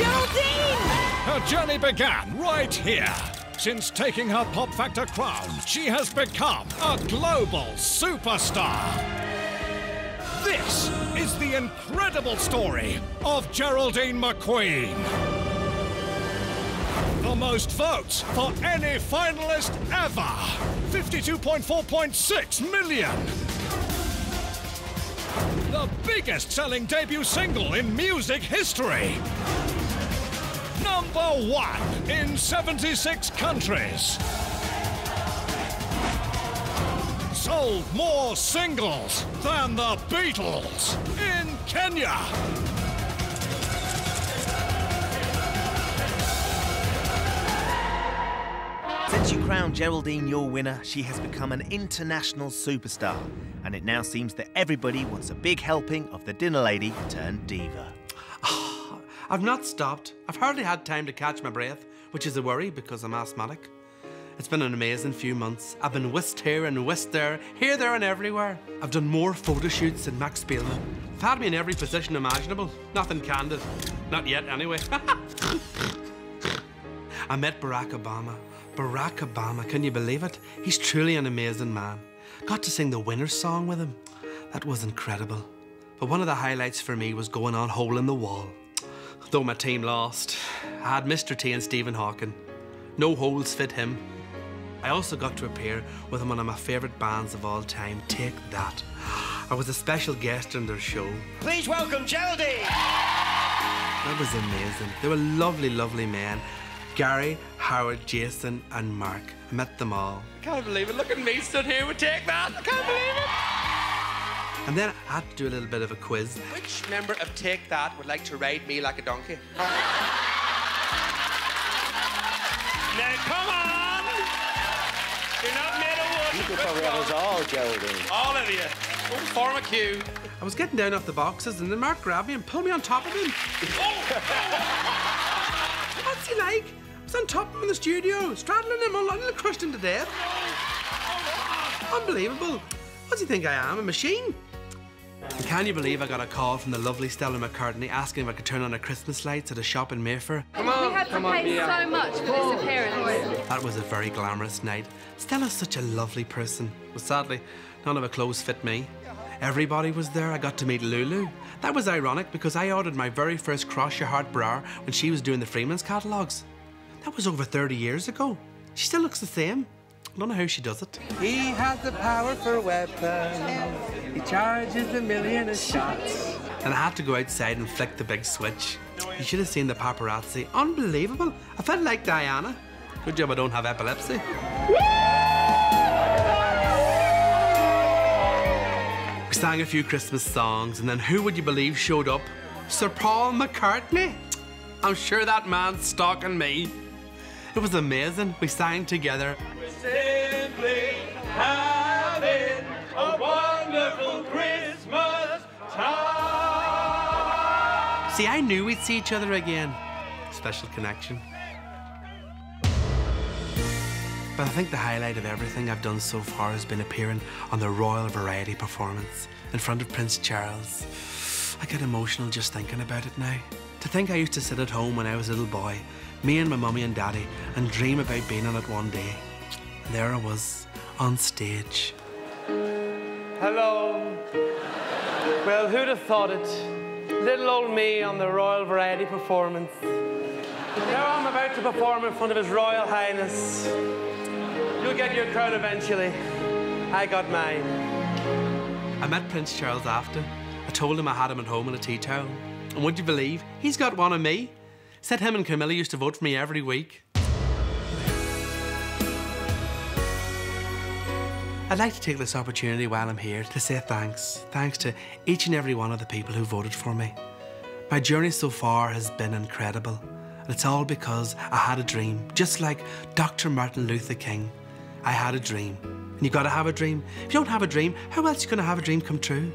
Geraldine! Her journey began right here. Since taking her Pop Factor crown, she has become a global superstar. This is the incredible story of Geraldine McQueen. The most votes for any finalist ever 52.4.6 million. The biggest selling debut single in music history. Number one in 76 countries. Sold more singles than the Beatles in Kenya. Since you crowned Geraldine your winner, she has become an international superstar. And it now seems that everybody wants a big helping of the dinner lady turned diva. I've not stopped. I've hardly had time to catch my breath, which is a worry because I'm asthmatic. It's been an amazing few months. I've been whisked here and whisked there, here, there, and everywhere. I've done more photo shoots than Max Spielmann. I've had me in every position imaginable. Nothing candid. Not yet, anyway. I met Barack Obama. Barack Obama, can you believe it? He's truly an amazing man. Got to sing the winner's song with him. That was incredible. But one of the highlights for me was going on Hole in the Wall. Though my team lost, I had Mr. T and Stephen Hawking. No holes fit him. I also got to appear with one of my favourite bands of all time, Take That. I was a special guest on their show. Please welcome Geraldine! That was amazing. They were lovely, lovely men. Gary, Howard, Jason, and Mark. I met them all. I can't believe it. Look at me stood here with Take That. I can't believe it. And then I had to do a little bit of a quiz. Which member of Take That would like to ride me like a donkey? now, come on! You're not made of wood. You could probably have us all, Geraldine. All of you. Don't form a queue. I was getting down off the boxes, and then Mark grabbed me and pulled me on top of him. Oh! What's he like? I was on top of him in the studio, straddling him, I nearly crushed him to death. Oh, Unbelievable. What does he think I am, a machine? And can you believe I got a call from the lovely Stella McCartney asking if I could turn on the Christmas lights at a shop in Mayfair? we had to pay so much for this appearance. That was a very glamorous night. Stella's such a lovely person, but sadly, none of her clothes fit me. Everybody was there. I got to meet Lulu. That was ironic because I ordered my very first Cross Your Heart bra when she was doing the Freeman's catalogues. That was over 30 years ago. She still looks the same. I don't know how she does it. He has the power for weapons. He charges a million a shots. And I had to go outside and flick the big switch. You should have seen the paparazzi. Unbelievable. I felt like Diana. Good job I don't have epilepsy. We sang a few Christmas songs, and then who would you believe showed up? Sir Paul McCartney. I'm sure that man's stalking me. It was amazing. We sang together. Having a wonderful Christmas time. See, I knew we'd see each other again. Special connection. But I think the highlight of everything I've done so far has been appearing on the Royal Variety performance in front of Prince Charles. I get emotional just thinking about it now. To think I used to sit at home when I was a little boy, me and my mummy and daddy, and dream about being on it one day. And there I was, on stage. Hello. Well, who'd have thought it? Little old me on the Royal Variety performance. Now I'm about to perform in front of His Royal Highness. You'll get your crown eventually. I got mine. I met Prince Charles after. I told him I had him at home in a tea towel. And would you believe, he's got one of me. Said him and Camilla used to vote for me every week. I'd like to take this opportunity while I'm here to say thanks. Thanks to each and every one of the people who voted for me. My journey so far has been incredible. And it's all because I had a dream, just like Dr. Martin Luther King. I had a dream. And you've gotta have a dream. If you don't have a dream, how else are you gonna have a dream come true?